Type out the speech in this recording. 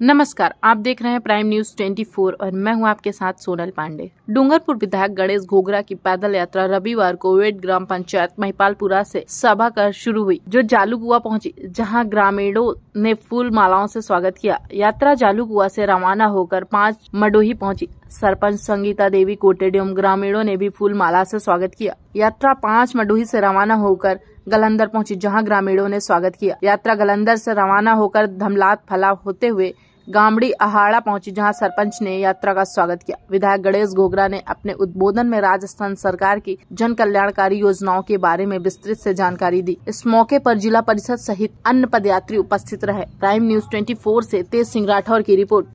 नमस्कार, आप देख रहे हैं प्राइम न्यूज़ 24 और मैं हूँ आपके साथ सोनल पांडे। डूंगरपुर विधायक गणेश घोगरा की पैदल यात्रा रविवार को वेट ग्राम पंचायत महिपालपुरा से सभा कर शुरू हुई, जो जालूकुआ पहुँची, जहाँ ग्रामीणों ने फूल मालाओं से स्वागत किया। यात्रा जालूकुआ से रवाना होकर पाँच मडोही पहुँची। सरपंच संगीता देवी कोटेडियम ग्रामीणों ने भी फूल माला से स्वागत किया। यात्रा पाँच मडोही से रवाना होकर गलंदर पहुँची, जहाँ ग्रामीणों ने स्वागत किया। यात्रा गलंदर से रवाना होकर धमलात फला होते हुए गामड़ी अहाड़ा पहुँची, जहाँ सरपंच ने यात्रा का स्वागत किया। विधायक गणेश घोगरा ने अपने उद्बोधन में राजस्थान सरकार की जन कल्याणकारी योजनाओं के बारे में विस्तृत से जानकारी दी। इस मौके पर जिला परिषद सहित अन्य पदयात्री उपस्थित रहे। प्राइम न्यूज़ 24 से तेज सिंह राठौर की रिपोर्ट।